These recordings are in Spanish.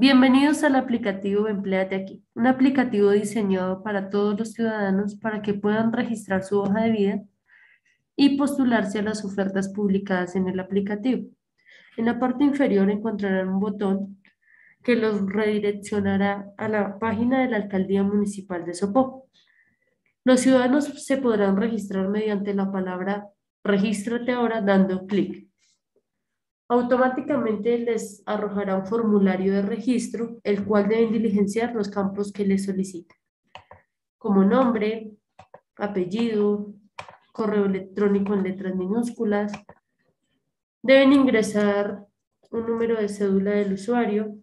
Bienvenidos al aplicativo Empleate aquí, un aplicativo diseñado para todos los ciudadanos para que puedan registrar su hoja de vida y postularse a las ofertas publicadas en el aplicativo. En la parte inferior encontrarán un botón que los redireccionará a la página de la Alcaldía Municipal de Sopó. Los ciudadanos se podrán registrar mediante la palabra Regístrate ahora dando clic automáticamente les arrojará un formulario de registro, el cual deben diligenciar los campos que les soliciten, como nombre, apellido, correo electrónico en letras minúsculas. Deben ingresar un número de cédula del usuario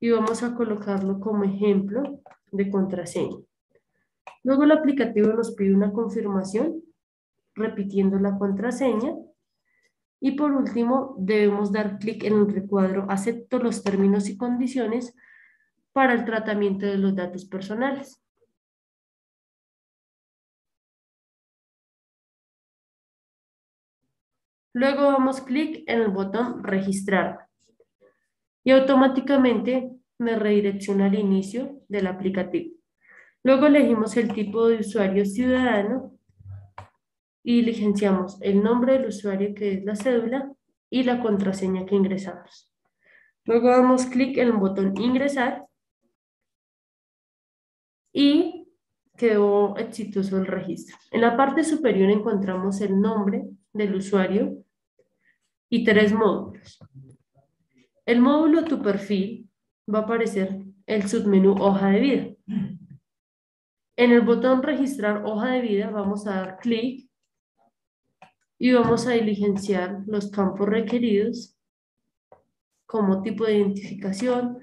y vamos a colocarlo como ejemplo de contraseña. Luego el aplicativo nos pide una confirmación repitiendo la contraseña y por último, debemos dar clic en el recuadro Acepto los términos y condiciones para el tratamiento de los datos personales. Luego damos clic en el botón Registrar y automáticamente me redirecciona al inicio del aplicativo. Luego elegimos el tipo de usuario ciudadano y diligenciamos el nombre del usuario que es la cédula y la contraseña que ingresamos. Luego damos clic en el botón ingresar y quedó exitoso el registro. En la parte superior encontramos el nombre del usuario y tres módulos. El módulo Tu perfil va a aparecer el submenú Hoja de vida. En el botón Registrar hoja de vida vamos a dar clic y vamos a diligenciar los campos requeridos como tipo de identificación,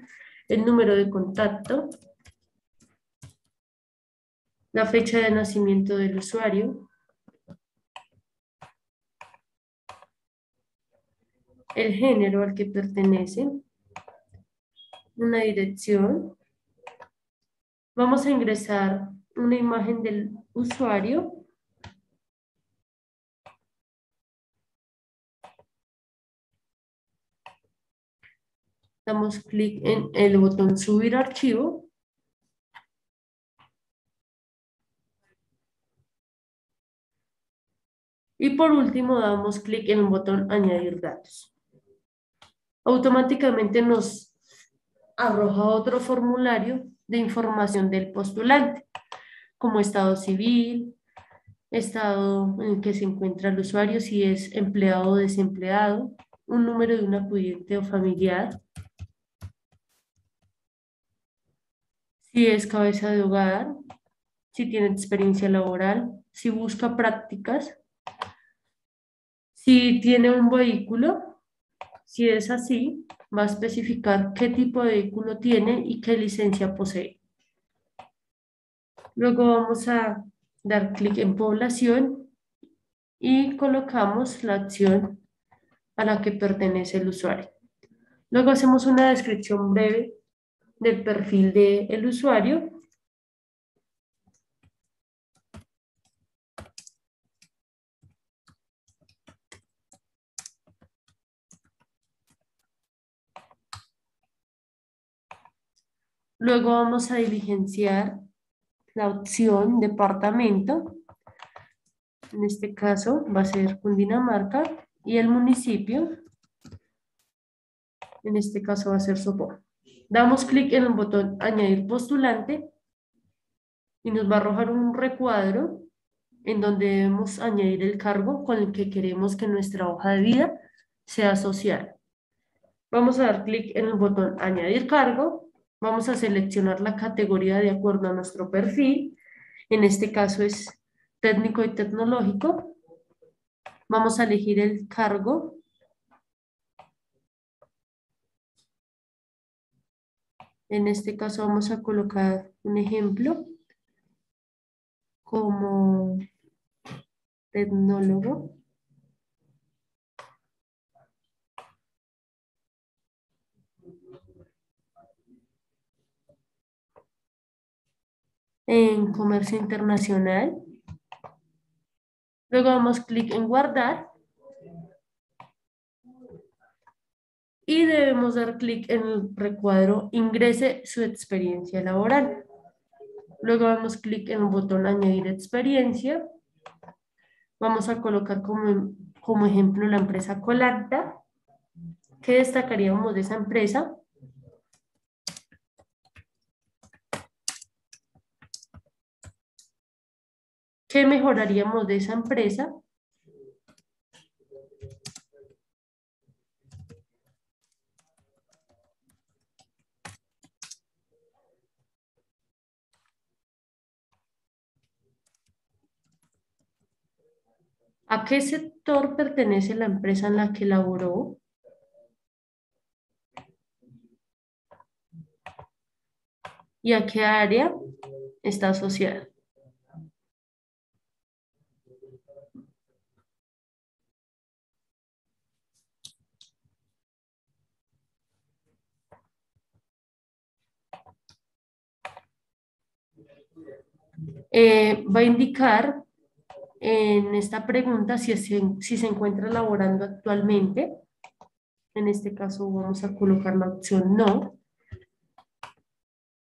el número de contacto, la fecha de nacimiento del usuario, el género al que pertenece, una dirección. Vamos a ingresar una imagen del usuario damos clic en el botón subir archivo. Y por último damos clic en el botón añadir datos. Automáticamente nos arroja otro formulario de información del postulante, como estado civil, estado en el que se encuentra el usuario, si es empleado o desempleado, un número de un acudiente o familiar, si es cabeza de hogar, si tiene experiencia laboral, si busca prácticas, si tiene un vehículo, si es así, va a especificar qué tipo de vehículo tiene y qué licencia posee. Luego vamos a dar clic en población y colocamos la acción a la que pertenece el usuario. Luego hacemos una descripción breve del perfil del usuario. Luego vamos a diligenciar la opción departamento. En este caso va a ser Cundinamarca y el municipio. En este caso va a ser Sopó. Damos clic en el botón añadir postulante y nos va a arrojar un recuadro en donde debemos añadir el cargo con el que queremos que nuestra hoja de vida sea social. Vamos a dar clic en el botón añadir cargo, vamos a seleccionar la categoría de acuerdo a nuestro perfil, en este caso es técnico y tecnológico, vamos a elegir el cargo En este caso vamos a colocar un ejemplo como tecnólogo. En comercio internacional. Luego damos clic en guardar. Y debemos dar clic en el recuadro Ingrese su experiencia laboral. Luego damos clic en el botón Añadir experiencia. Vamos a colocar como, como ejemplo la empresa Colanta. ¿Qué destacaríamos de esa empresa? ¿Qué mejoraríamos de esa empresa? ¿A qué sector pertenece la empresa en la que laboró? ¿Y a qué área está asociada? Eh, va a indicar en esta pregunta si, si se encuentra laborando actualmente. En este caso vamos a colocar la opción no.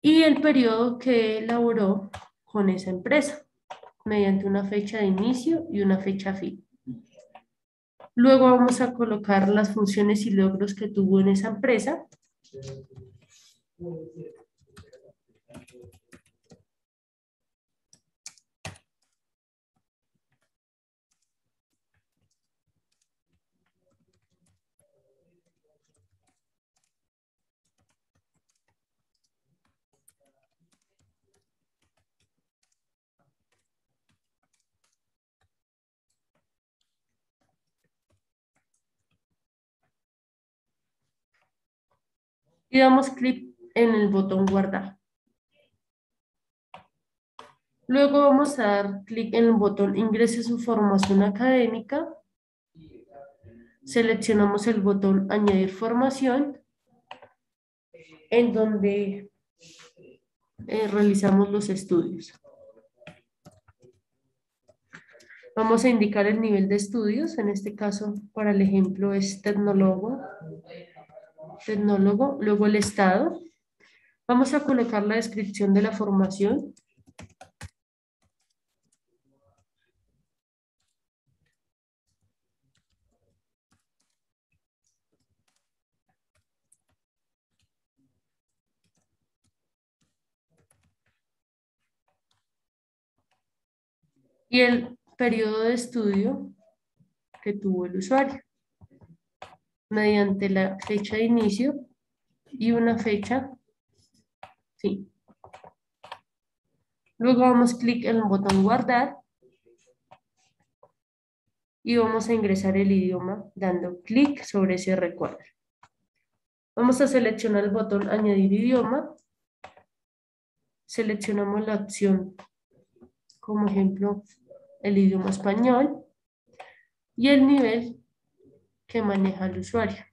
Y el periodo que elaboró con esa empresa, mediante una fecha de inicio y una fecha fin. Luego vamos a colocar las funciones y logros que tuvo en esa empresa. Y damos clic en el botón guardar. Luego vamos a dar clic en el botón ingrese su formación académica. Seleccionamos el botón añadir formación en donde eh, realizamos los estudios. Vamos a indicar el nivel de estudios, en este caso para el ejemplo es tecnólogo tecnólogo, luego el estado. Vamos a colocar la descripción de la formación. Y el periodo de estudio que tuvo el usuario mediante la fecha de inicio y una fecha sí. Luego damos clic en el botón guardar y vamos a ingresar el idioma dando clic sobre ese recuadro. Vamos a seleccionar el botón añadir idioma. Seleccionamos la opción como ejemplo el idioma español y el nivel maneja el usuario.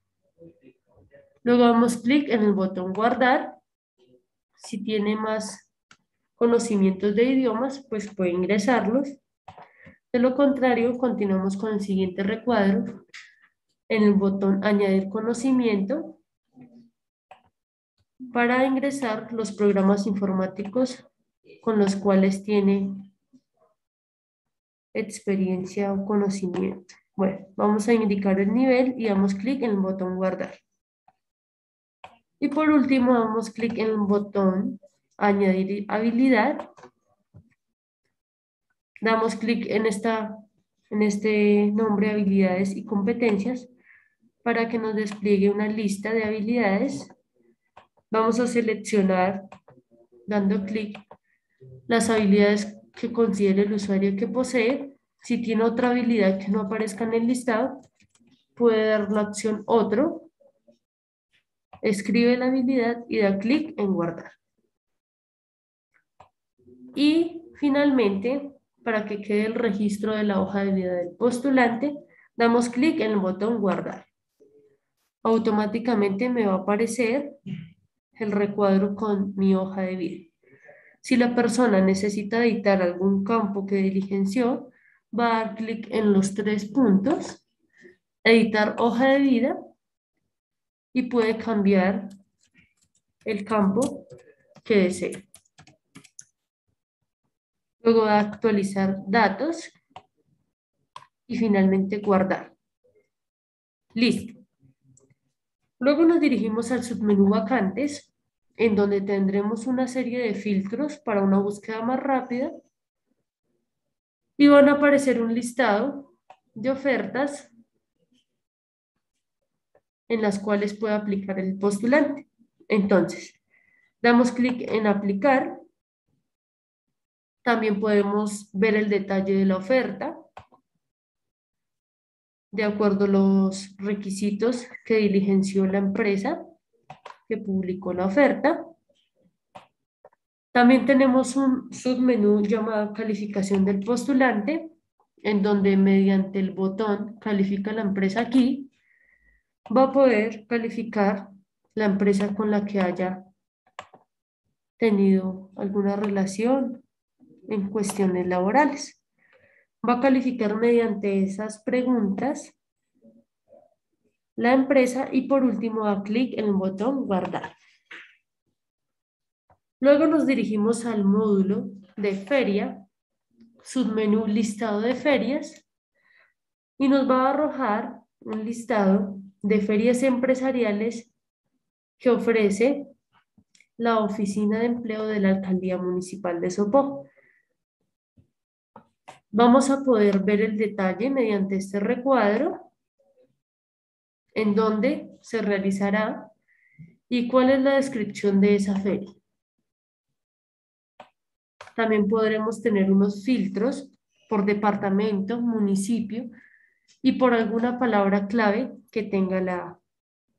Luego damos clic en el botón guardar. Si tiene más conocimientos de idiomas, pues puede ingresarlos. De lo contrario, continuamos con el siguiente recuadro. En el botón añadir conocimiento para ingresar los programas informáticos con los cuales tiene experiencia o conocimiento. Bueno, vamos a indicar el nivel y damos clic en el botón guardar. Y por último damos clic en el botón añadir habilidad. Damos clic en, esta, en este nombre habilidades y competencias para que nos despliegue una lista de habilidades. Vamos a seleccionar, dando clic, las habilidades que considere el usuario que posee si tiene otra habilidad que no aparezca en el listado, puede dar la opción otro, escribe la habilidad y da clic en guardar. Y finalmente, para que quede el registro de la hoja de vida del postulante, damos clic en el botón guardar. Automáticamente me va a aparecer el recuadro con mi hoja de vida. Si la persona necesita editar algún campo que diligenció, va a dar clic en los tres puntos, editar hoja de vida y puede cambiar el campo que desee. Luego va a actualizar datos y finalmente guardar. Listo. Luego nos dirigimos al submenú vacantes, en donde tendremos una serie de filtros para una búsqueda más rápida y van a aparecer un listado de ofertas en las cuales puede aplicar el postulante. Entonces, damos clic en aplicar. También podemos ver el detalle de la oferta de acuerdo a los requisitos que diligenció la empresa que publicó la oferta. También tenemos un submenú llamado calificación del postulante, en donde mediante el botón califica la empresa aquí, va a poder calificar la empresa con la que haya tenido alguna relación en cuestiones laborales va a calificar mediante esas preguntas la empresa y por último da clic en el botón guardar. Luego nos dirigimos al módulo de feria, submenú listado de ferias y nos va a arrojar un listado de ferias empresariales que ofrece la Oficina de Empleo de la Alcaldía Municipal de Sopó. Vamos a poder ver el detalle mediante este recuadro en donde se realizará y cuál es la descripción de esa feria. También podremos tener unos filtros por departamento, municipio y por alguna palabra clave que tenga la,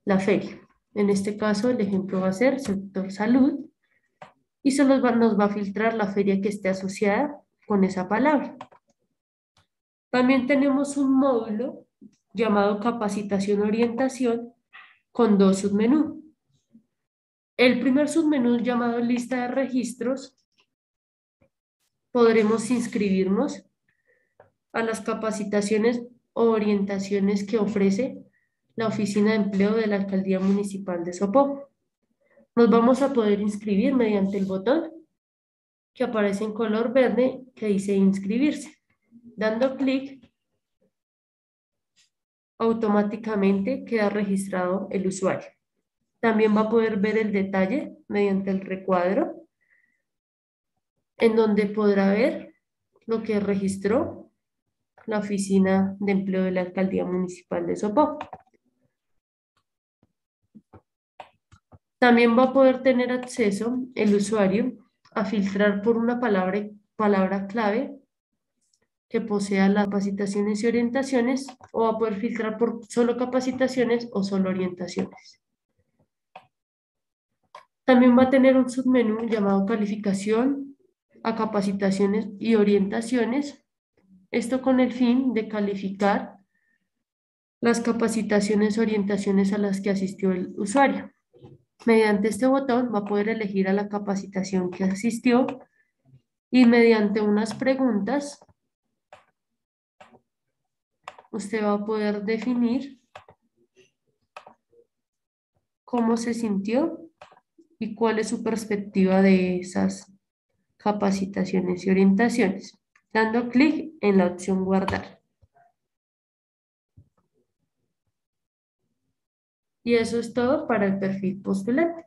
la feria. En este caso, el ejemplo va a ser sector salud y solo nos va a filtrar la feria que esté asociada con esa palabra. También tenemos un módulo llamado capacitación orientación con dos submenús. El primer submenú llamado lista de registros, podremos inscribirnos a las capacitaciones o orientaciones que ofrece la Oficina de Empleo de la Alcaldía Municipal de Sopó. Nos vamos a poder inscribir mediante el botón que aparece en color verde que dice inscribirse. Dando clic, automáticamente queda registrado el usuario. También va a poder ver el detalle mediante el recuadro, en donde podrá ver lo que registró la Oficina de Empleo de la Alcaldía Municipal de Sopó. También va a poder tener acceso el usuario a filtrar por una palabra, palabra clave que posea las capacitaciones y orientaciones o va a poder filtrar por solo capacitaciones o solo orientaciones. También va a tener un submenú llamado calificación a capacitaciones y orientaciones. Esto con el fin de calificar las capacitaciones orientaciones a las que asistió el usuario. Mediante este botón va a poder elegir a la capacitación que asistió y mediante unas preguntas usted va a poder definir cómo se sintió y cuál es su perspectiva de esas capacitaciones y orientaciones, dando clic en la opción guardar. Y eso es todo para el perfil postulante.